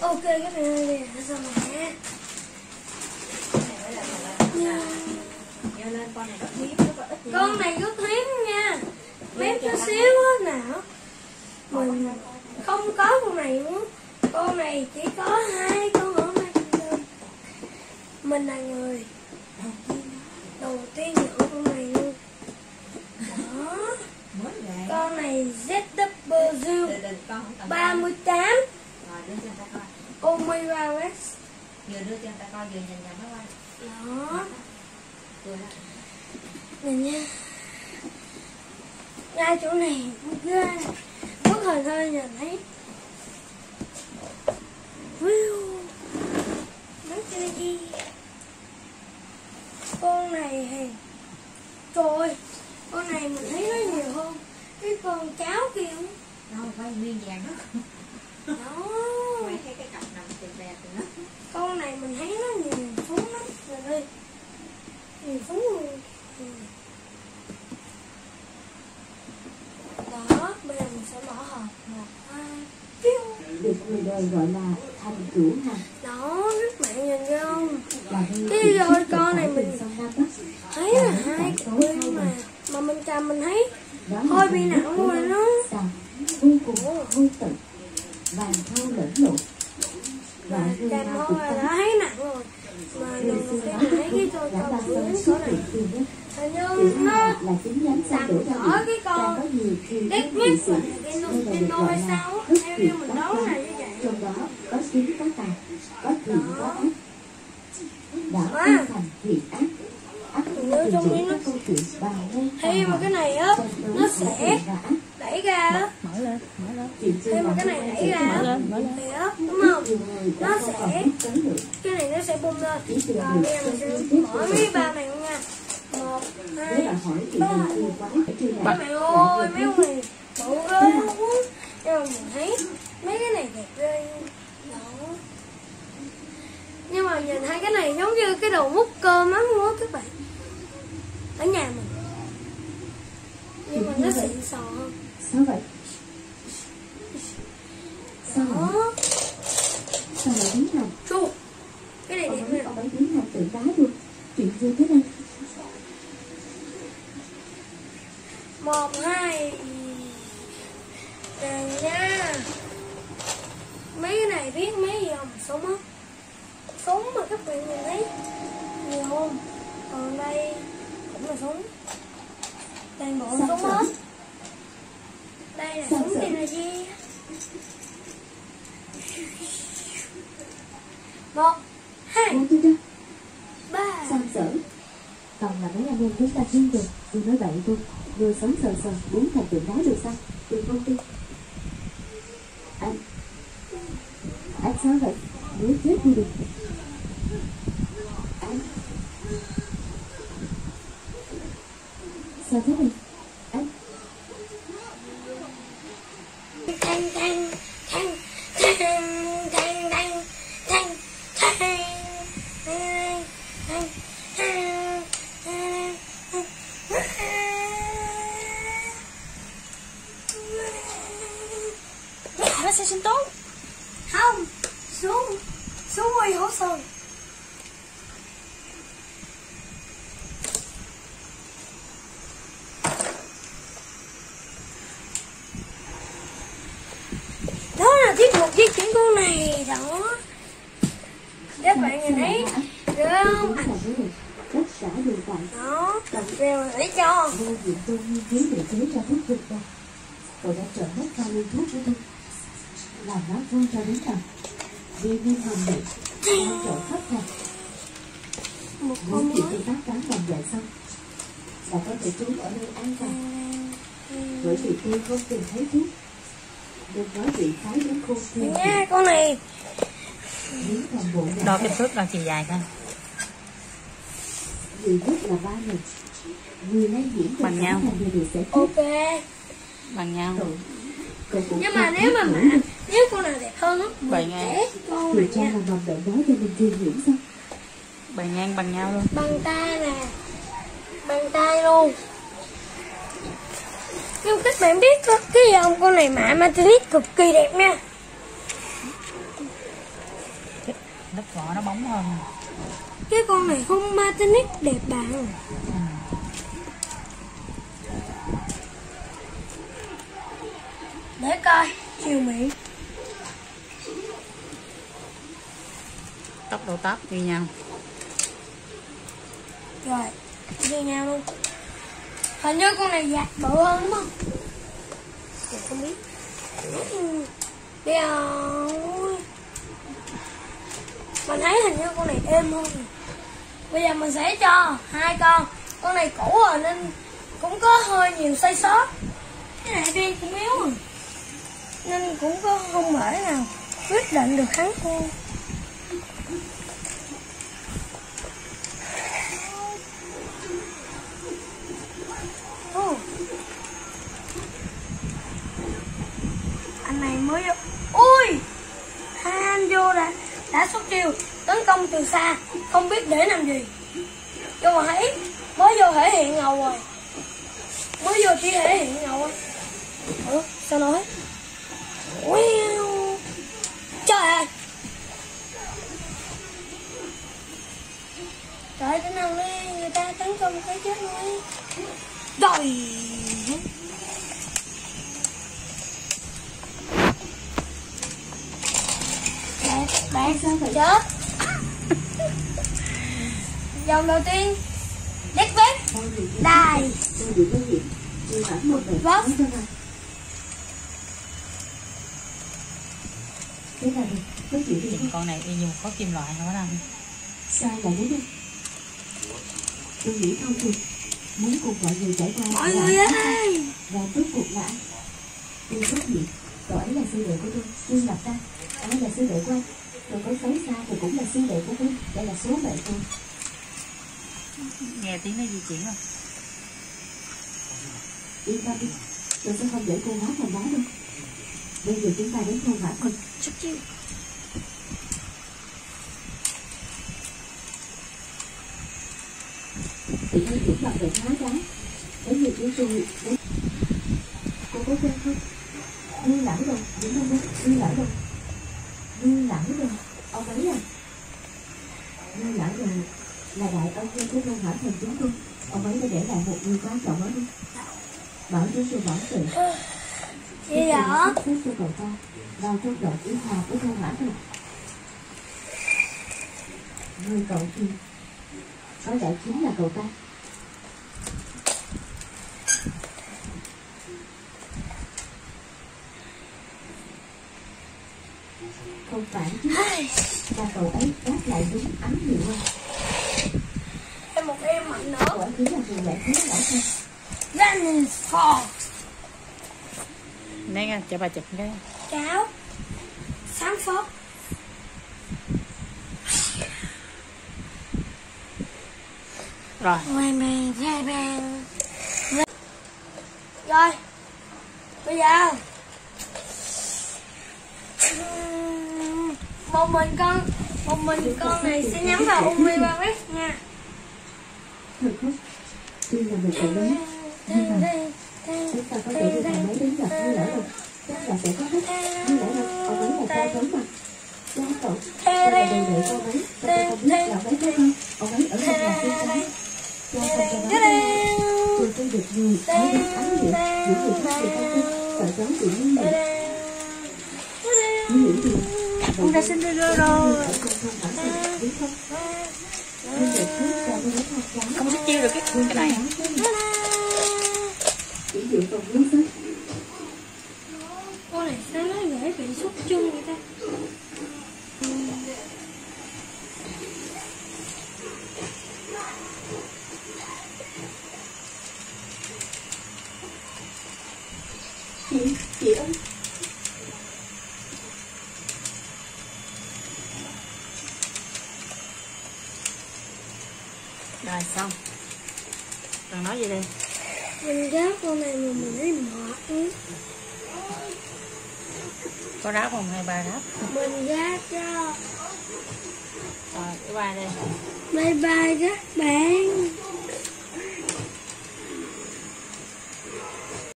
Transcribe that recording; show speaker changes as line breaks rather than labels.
ok các bạn ơi để xong
rồi nhé. Con này
rất hiếm nha. Mép nó xíu á nào. Mình không có con này muốn, con này chỉ có hai con ở mình mình là người đầu tiên nhận con này luôn. Đó. Con này ZW 38 Rex
vừa đưa cho ta coi vừa nhìn nhầm nó coi
đó.
Vừa đó
nhìn nha. Ra chỗ này ghê. Bất thời thôi giờ thấy. Wiu. Mấy cái gì con này thì trời ơi con này mình thấy nó nhiều hơn. Cái con cháu kia. Không?
đâu quay nguyên vàng đó
Ừ. đó bây giờ mình sẽ mở hộp. Một hai
được người đời gọi là thành chủ ha
đó các bạn nhìn thấy không? Cái
đôi
con này mình thấy là hai con mà mà mình cầm mình thấy hơi bị nặng
luôn
rồi nó
u của hôi tự vàng thâu lẫn lộn và
cành
hoa
là thấy nặng rồi mà lần đầu tiên mình thấy cái
tôi
cầm
dưới
số này
nhưng
nó sạc
rõ
cái con
đếch
mít cái nô hay sao theo như mình đoán là như vậy
trong đó có xính có tài có thiện có ác đã thành thiện ác ác
trong mà cái này á nó sẽ đẩy ra á
mở lên mở lên
khi mà cái này đẩy ra. Á thì á đúng không? Nó sẽ- cái này nó sẽ bung lên. Rồi bây giờ mình sẽ mở mấy ba này luôn nha. Một hai ba.
Này
bạn ơi mấy con này bự ghê luôn nhưng mà mình thấy mấy cái này đẹp ghê. Nhưng mà nhìn hai cái này giống như cái đầu mút cơm lắm luôn á các bạn. Ở nhà mình. Nhưng mà nó xịn sò hơn.
Sao vậy? Sao hả?
đó
Sao lại biến hành?
chu cái này
Ông
đẹp
ấy,
nè
ông ấy biến hành tự đá luôn Chuyện gì thế này?
một hai rồi nha mấy cái này biết mấy không súng á. Súng mà các bạn nhìn thấy nhiều không? Còn đây cũng là súng toàn bộ súng hết. Đây là súng gì một hai ba.
Sao sợ? Còn là mấy anh em chúng ta riêng rồi Tôi nói vậy thôi. Vừa sống sờ sờ Muốn thành tượng đá được sao? Tôi không tin Anh anh sao vậy đuối chết đi được sao thế này anh
anh anh anh
Nó sẽ sinh tốt
Không xuống. Xuống quay hố sâu đó là tiếp tục di chuyển con này. Đó. Các bạn nhìn thấy được không đó đều để cho
vô diện tôi nghiên cứu để chế ra thuốc vượt đâu tôi đã trở hết cao lưu thuốc của tôi. Làm nó vui cho đến nào đi đi thầm này chỗ thấp này
một
hôm
chị
cũng tác cán bằng dài xong là có thể trú ở nơi an toàn. Bởi vì tôi không tìm thấy thuốc Được nói bị thái đến khôn thiên
nha con này.
Đo kích thước đo chiều dài con
vì biết là ba người người lây nhiễm
bằng nhau.
ok.
bằng nhau.
Còn,
nhưng mà nếu mà mà nếu con nào đẹp hơn á mình sẽ con nha.
là mầm bệnh đó cho mình truyền nhiễm sao
bằng ngang bằng nhau luôn.
Bằng tay nè. Bằng tay luôn. Nhưng các bạn biết có cái dòng con này mạ Martinis cực kỳ đẹp nha.
Lớp vỏ nó bóng hơn.
Cái con này không Martinic đẹp bạn. Để coi. Chiều mỹ
tóc đầu tóc như nhau.
Rồi như nhau luôn. Hình như con này giặt bự hơn đúng không? Mình không biết. Bây giờ mình thấy hình như con này êm hơn bây giờ mình sẽ cho hai con. Con này cũ rồi nên cũng có hơi nhiều sai sót cái này đen cũng yếu rồi nên cũng có không thể nào quyết định được thắng thua Ồ. anh này mới vô ui Than vô đã đã xuất chiêu tấn công từ xa không biết để làm gì. Vô mà thấy mới vô thể hiện ngầu rồi. Mới vô chỉ thể hiện ngầu rồi. Ủa, sao nói Wow. trời ơi trời ơi, thế nào đi người ta tấn công cái chết rồi rồi bạn
sao vậy
chết dòng đầu tiên. Đất vết đài.
Được Có không?
con này y như khối kim loại nữa nè
Sao lại thế đây Tôi nghĩ thông thường Muốn cùng mọi người trải qua
mọi người ơi.
Và rốt cuộc là? Tôi xuất hiện Cậu ấy là sư đệ của tôi. Trương Lập Cậu ấy là sư đệ của anh Tôi có xấu xa thì cũng là sư đệ của tôi Đây là số mệnh tôi
nghe tiếng nó di chuyển không?
Yên tâm đi. Tôi sẽ không để cô hóa thành đá đâu. Bây giờ chúng ta đến thôn hỏa quân
xuất chiêu.
Chị thấy chuyển mặt về hóa đá. Đến người chú tôi đến Cô có quen không? Như lão rồi, đúng không? Như lão rồi Như lão rồi, ông ấy à. Như lão rồi. Là đại ân nhân của thôn hỏa thành chúng tôi. Ông ấy đã để lại một người quan trọng ở đây. Bảo cho sự bảo
vậy? Hả
sắp xếp cho cậu ta vào trong đoạn yêu hòa của thôn hỏa thành Người cậu kia có lẽ chính là cậu ta không phải chứ. Là cậu ấy đáp lại đúng ấm hiệu không
thêm một em mạnh nữa.
Cậu ấy chính là người lẽ thế lão không
Running for
Đấy nha, cho bà chụp cái.
Cháo. Sáng phốt.
Rồi,
bàn Rồi. Bây giờ Một mình con, Một mình con này sẽ nhắm vào Umi Baris nha
thật tuy là cậu bé nhưng mà chúng ta có thể đưa thằng máy đến gặp như lỡ rồi chắc là sẽ có hết như lỡ đâu ông ấy là cha sống mà cha cậu tôi là đồ đệ con ấy và tôi biết là ấy không ông ấy ở trong nhà tôi sống cha không cho nó đâu tôi được người thấy được ấm những người khác thì không tin sợ cháu bị nguy hiểm nguy gì
Ông đã sinh ra rồi.
Không
thích chiêu được cái, cái này.
Con này sao nó dễ bị xuất chung vậy ta?
Chị chị ơi
Rồi xong Đừng nói gì đi.
Mình gác con này mà mình thấy mệt.
Có ráp không? Hay ba ráp.
Mình gác cho.
Rồi, cái ba đi
Bye bye các bạn